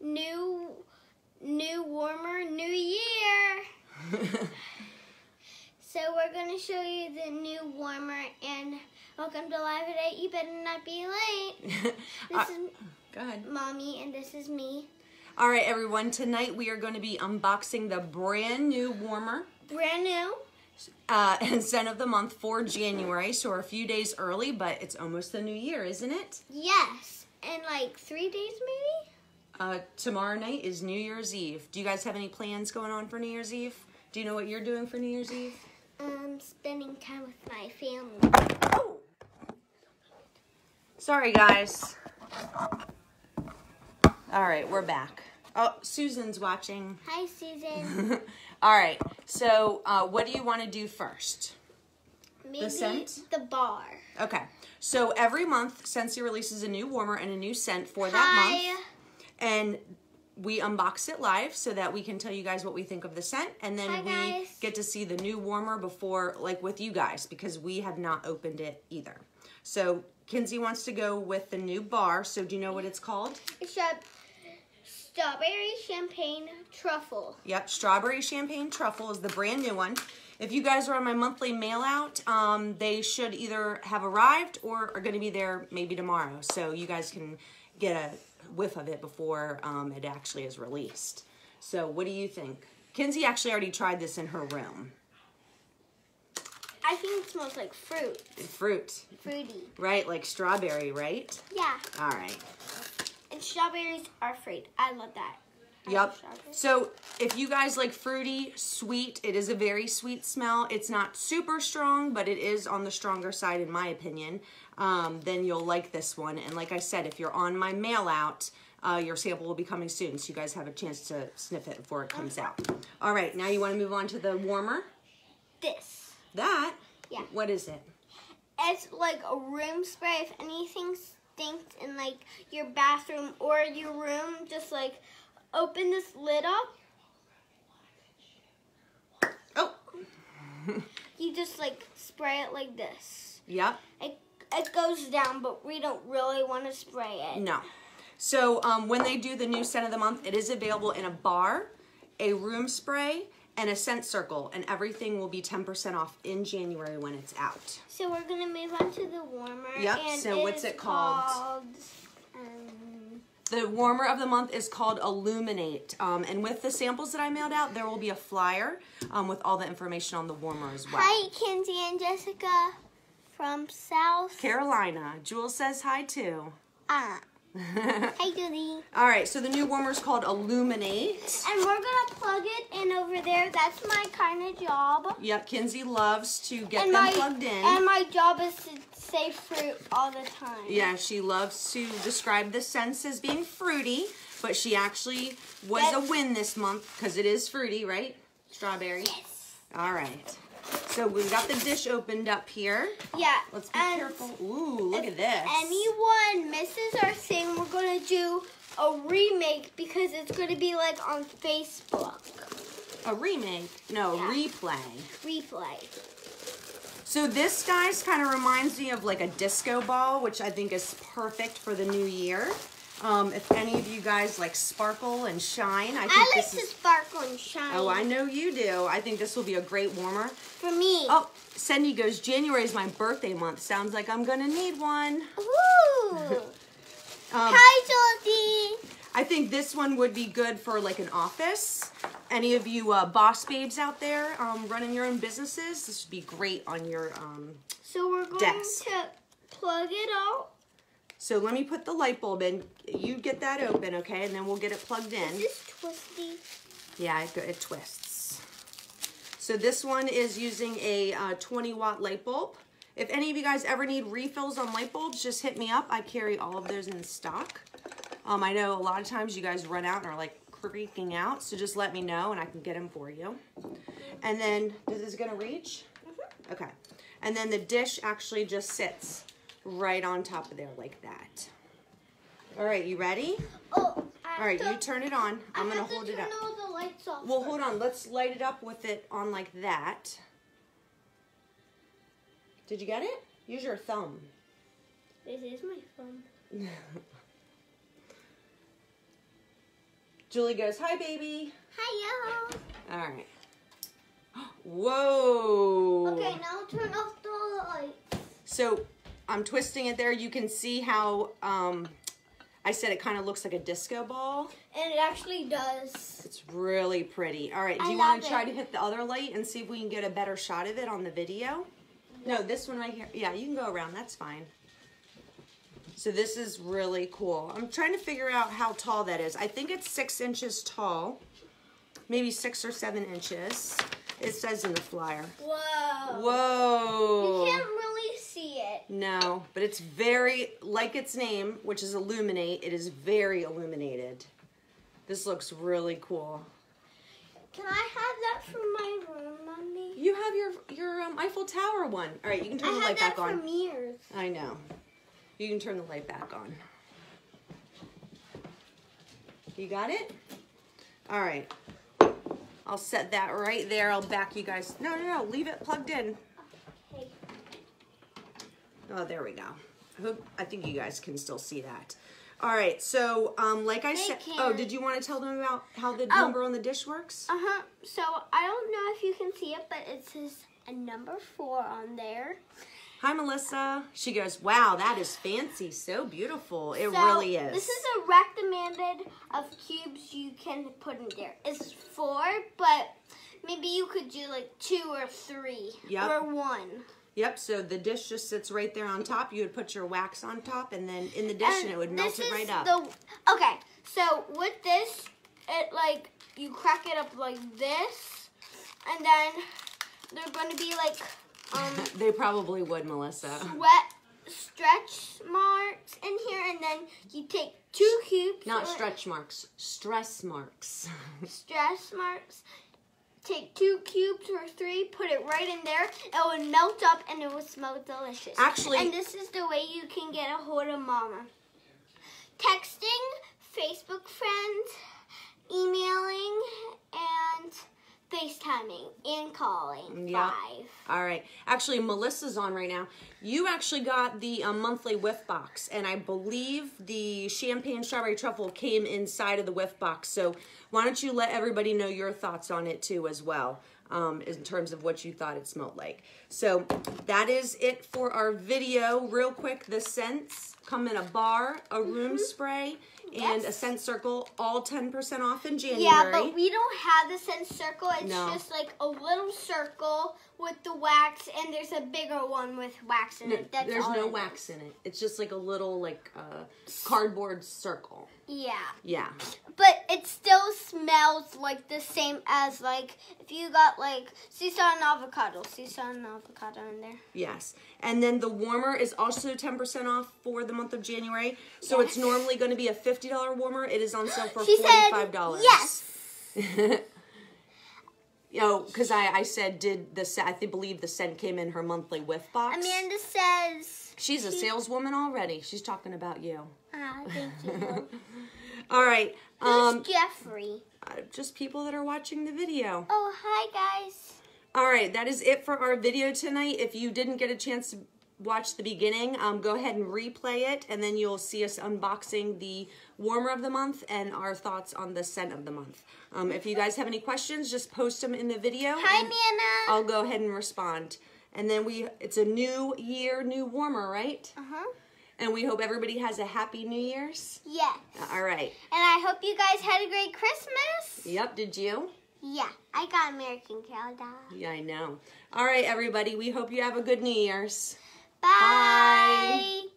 new, new warmer, new year. So we're gonna show you the new warmer and welcome to Live at 8. You better not be late. This Uh, is Go ahead. mommy and this is me. All right, everyone. Tonight we are going to be unboxing the brand new warmer Brand new. uh, and scent of the month for January. So we're a few days early, but it's almost the new year, isn't it? Yes. In like three days maybe? Uh, tomorrow night is New Year's Eve. Do you guys have any plans going on for New Year's Eve? Do you know what you're doing for New Year's Eve? Um, spending time with my family. Oh! Sorry, guys. All right, we're back. Oh, Susan's watching. Hi Susan. All right, so uh, what do you want to do first? Maybe scent? the bar. Okay, so every month, Scentsy releases a new warmer and a new scent for that month. And we unbox it live so that we can tell you guys what we think of the scent. And then Hi, we guys. get to see the new warmer before, like with you guys, because we have not opened it either. So Kinsey wants to go with the new bar. So do you know what it's called? It's a strawberry champagne truffle. Yep, strawberry champagne truffle is the brand new one. If you guys are on my monthly mail out, um, they should either have arrived or are going to be there maybe tomorrow. So you guys can get a whiff of it before um, it actually is released. So what do you think? Kinsey actually already tried this in her room. I think it smells like fruit. Fruit, Fruity. right? Like strawberry, right? Yeah. All right. And strawberries are fruit. I love that. Yep. So if you guys like fruity, sweet, it is a very sweet smell. It's not super strong, but it is on the stronger side in my opinion. Um, then you'll like this one. And like I said, if you're on my mail out, uh, your sample will be coming soon. So you guys have a chance to sniff it before it comes out. All right, now you want to move on to the warmer. This. That, Yeah. what is it? It's like a room spray. If anything stinks in like your bathroom or your room, just like open this lid up. Oh, You just like spray it like this. yep. It, it goes down, but we don't really want to spray it. No. So um, when they do the new scent of the month, it is available in a bar, a room spray, and a scent circle, and everything will be 10% off in January when it's out. So we're gonna move on to the warmer. Yep, so what's it called? called, um, The warmer of the month is called Illuminate, um, and with the samples that I mailed out, there will be a flyer um, with all the information on the warmer as well. Hi, Kenzie and Jessica from South. Carolina. Jules says hi too. Ah. Hi, Judy. All right, so the new warmer is called Illuminate. And we're gonna plug it in over there. That's my kind of job. Yep, Kinsey loves to get and them my plugged in. and my job is to say fruit all the time. Yeah, she loves to describe the scents as being fruity, but she actually was Yes. a win this month because it is fruity, right? Strawberry. Yes. All right. So we got the dish opened up here. Yeah. Let's be careful. Ooh, look at this. Anyone misses our thing, we're gonna do a remake because it's gonna be like on Facebook. A remake. No, Yeah. replay. Replay. So this, guys, kind of reminds me of like a disco ball, which I think is perfect for the new year. Um, if any of you guys like sparkle and shine, I think I like this to is... sparkle and shine. Oh, I know you do. I think this will be a great warmer. For me. Oh, Cindy goes, January is my birthday month. Sounds like I'm going to need one. Ooh. Um, Hi, Josie. I think this one would be good for like an office. Any of you uh, boss babes out there um, running your own businesses, this would be great on your. Um... So we're going Desk. to plug it out. So let me put the light bulb in. You get that open, okay? And then we'll get it plugged in. Is this twisty? Yeah, it, it twists. So this one is using a uh, 20 watt light bulb. If any of you guys ever need refills on light bulbs, just hit me up. I carry all of those in stock. Um, I know a lot of times you guys run out and are like creaking out, so just let me know and I can get them for you. And then, this is gonna reach? Okay. And then the dish actually just sits right on top of there like that. All right, you ready? Oh, All right, have you turn it on. I'm gonna have to hold it up. all the lights off. Well, hold on. Let's light it up with it on like that. Did you get it? Use your thumb. This is my thumb. Julie goes, hi, baby. Hi, yo. All right. Whoa. Okay, now turn off the lights. So I'm twisting it there. You can see how um, I said it kind of looks like a disco ball. And it actually does. It's really pretty. All right, do I you want to try to hit the other light and see if we can get a better shot of it on the video? No, this one right here. Yeah, you can go around. That's fine. So this is really cool. I'm trying to figure out how tall that is. I think it's six inches tall, maybe six or seven inches. It says in the flyer. Whoa. Whoa. You can't really see it. No, but it's very, like its name, which is illuminate, it is very illuminated. This looks really cool. Can I have that for my room, Mommy? You have your your um, Eiffel Tower one. All right, you can turn I the light back on. mirrors. I know. You can turn the light back on. You got it? All right. I'll set that right there. I'll back you guys. No, no, no. Leave it plugged in. Okay. Oh, there we go. I hope I think you guys can still see that. All right. So, um, like I said, oh, did you want to tell them about how the Oh. number on the dish works? Uh huh. So I don't know if you can see it, but it says a number four on there. Hi, Melissa. She goes, "Wow, that is fancy. So beautiful. It So, really is." This is a recommended of cubes you can put in there. It's four, but maybe you could do like two or three Yep. or one. Yep, so the dish just sits right there on top. You would put your wax on top and then in the dish and, it would melt it right up. The, okay, so with this, it like you crack it up like this, and then they're going to be like um, they probably would, Melissa. wet stretch marks in here, and then you take two cubes. Not stretch marks, stress marks. stress marks. Take two cubes or three, put it right in there. It would melt up and it would smell delicious. Actually- and this is the way you can get a hold of Mama. Texting, Facebook friends, emailing, and FaceTiming and calling. Yep. Five. All right. Actually, Melissa's on right now. You actually got the uh, monthly whiff box, and I believe the champagne strawberry truffle came inside of the whiff box. So why don't you let everybody know your thoughts on it too, as well, um, in terms of what you thought it smelled like. So that is it for our video. Real quick, the scents come in a bar, a room spray, and a scent circle, all 10% off in January. Yeah, but we don't have the scent circle. It's No. just like a little circle with the wax, and there's a bigger one with wax in No, it. That's there's all no wax in it. It's just like a little like uh, cardboard circle. Yeah. Yeah. But it still smells like the same as like if you got like sea salt and avocado, sea salt and avocado in there. Yes. And then the warmer is also 10% off for the month of January. So it's normally going to be a $50 warmer. It is on sale for She said $45. yes. You know, because I, I said, did the I believe the scent came in her monthly whiff box. Amanda says. She's a saleswoman already. She's talking about you. Ah, thank you. All right. Who's Um, Jeffrey? uh, just people that are watching the video. Oh, hi guys. All right, that is it for our video tonight. If you didn't get a chance to watch the beginning, um, go ahead and replay it, and then you'll see us unboxing the warmer of the month and our thoughts on the scent of the month. Um, if you guys have any questions, just post them in the video. Hi, and Manna. I'll go ahead and respond. And then we, it's a new year, new warmer, right? Uh huh. And we hope everybody has a happy New Year's. Yes. All right. And I hope you guys had a great Christmas. Yep, did you? Yeah, I got American Cow doll. Yeah, I know. All right, everybody. We hope you have a good New Year's. Bye.